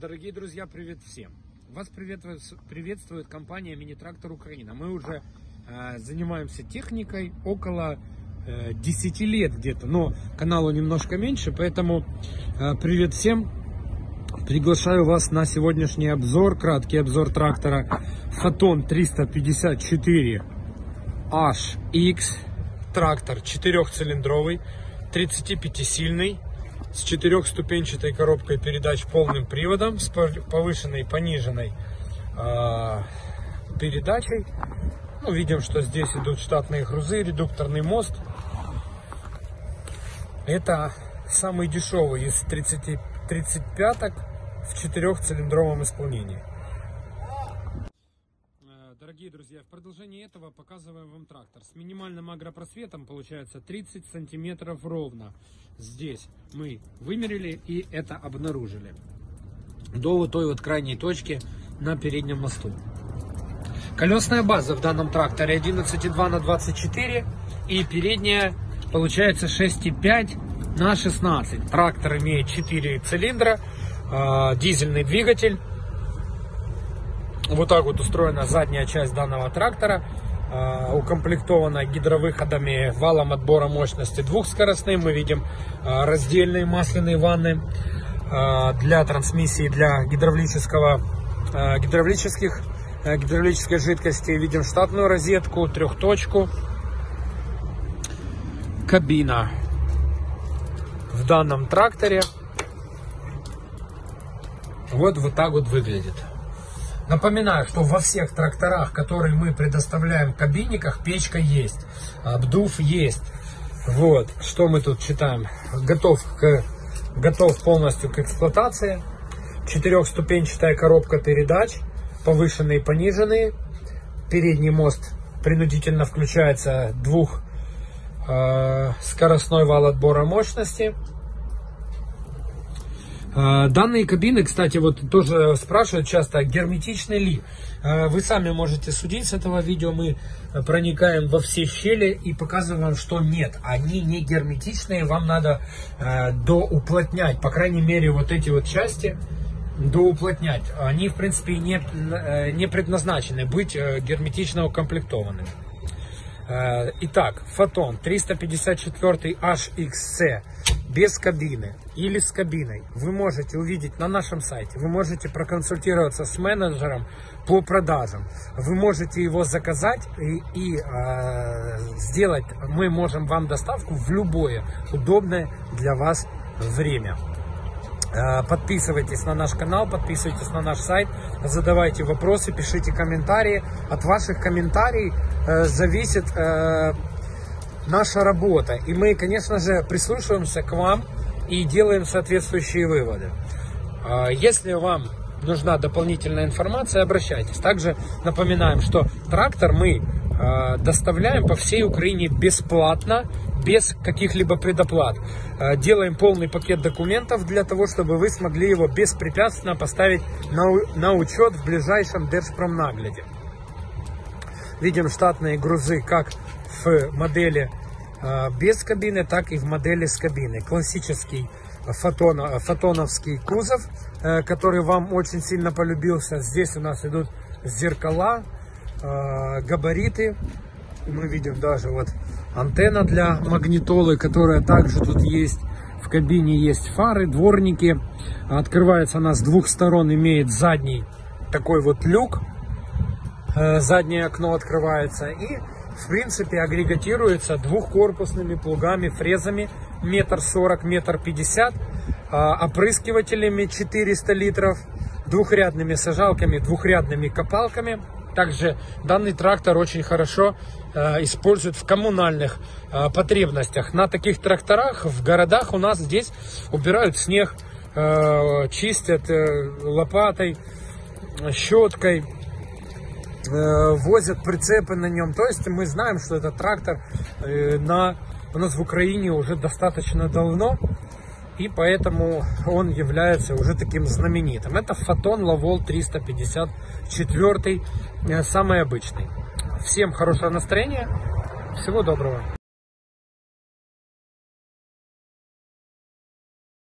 Дорогие друзья, привет всем! Вас приветствует, приветствует компания Мини-Трактор Украина. Мы уже э, занимаемся техникой около э, 10 лет где-то, но каналу немножко меньше, поэтому э, привет всем! Приглашаю вас на сегодняшний обзор, краткий обзор трактора Photon 354 HX. Трактор четырехцилиндровый, 35-сильный, с четырехступенчатой коробкой передач полным приводом, с повышенной, пониженной э, передачей. Ну, видим, что здесь идут штатные грузы, редукторный мост. Это самый дешевый из 30, 35 в четырехцилиндровом исполнении. Друзья, в продолжении этого показываем вам трактор с минимальным агропросветом, получается 30 сантиметров ровно. Здесь мы вымерили и это обнаружили. До вот той вот крайней точки на переднем мосту. Колесная база в данном тракторе 11,2 на 24 и передняя получается 6,5 на 16. Трактор имеет 4 цилиндра, э, дизельный двигатель вот так вот устроена задняя часть данного трактора. Uh, укомплектована гидровыходами, валом отбора мощности двухскоростным. Мы видим uh, раздельные масляные ванны uh, для трансмиссии, для гидравлического, гидравлических, гидравлической жидкости. Видим штатную розетку, трехточку. Кабина в данном тракторе вот вот так вот выглядит. Напоминаю, что во всех тракторах, которые мы предоставляем в кабинниках, печка есть, обдув есть. Вот, что мы тут читаем? Готов, к, готов полностью к эксплуатации. Четырехступенчатая коробка передач, повышенные и пониженные. Передний мост принудительно включается двух э, скоростной вал отбора мощности. А, данные кабины, кстати, вот тоже спрашивают часто, герметичны ли. А, вы сами можете судить с этого видео. Мы проникаем во все щели и показываем вам, что нет, они не герметичные. Вам надо доуплотнять, по крайней мере, вот эти вот части доуплотнять. Они, в принципе, не, э, не предназначены быть э, герметично укомплектованными. Итак, Фотон 354 HXC без кабины или с кабиной, вы можете увидеть на нашем сайте, вы можете проконсультироваться с менеджером по продажам, вы можете его заказать и, и э, сделать, мы можем вам доставку в любое удобное для вас время. Э, подписывайтесь на наш канал, подписывайтесь на наш сайт, задавайте вопросы, пишите комментарии. От ваших комментариев э, зависит э, наша работа. И мы, конечно же, прислушиваемся к вам и делаем соответствующие выводы. А, если вам нужна дополнительная информация, обращайтесь. Также напоминаем, что трактор мы а, доставляем по всей Украине бесплатно, без каких-либо предоплат. А, делаем полный пакет документов для того, чтобы вы смогли его беспрепятственно поставить на, на учет в ближайшем Держпромнагляде. Видим штатные грузы как в модели э, без кабины, так и в модели с кабиной. Классический фотон, фотоновский кузов, э, который вам очень сильно полюбился. Здесь у нас идут зеркала, э, габариты. Мы видим даже вот антенна для магнитолы, которая также тут есть. В кабине есть фары, дворники. Открывается она с двух сторон, имеет задний такой вот люк Э, заднее окно открывается и в принципе агрегатируется двухкорпусными плугами, фрезами метр сорок, метр пятьдесят, а, опрыскивателями 400 литров, двухрядными сажалками, двухрядными копалками. Также данный трактор очень хорошо э, используют в коммунальных э, потребностях. На таких тракторах в городах у нас здесь убирают снег, э, чистят э, лопатой, щеткой, возят прицепы на нем. То есть мы знаем, что этот трактор э, на, у нас в Украине уже достаточно давно. И поэтому он является уже таким знаменитым. Это Фотон Лавол 354, э, самый обычный. Всем хорошего настроения, всего доброго.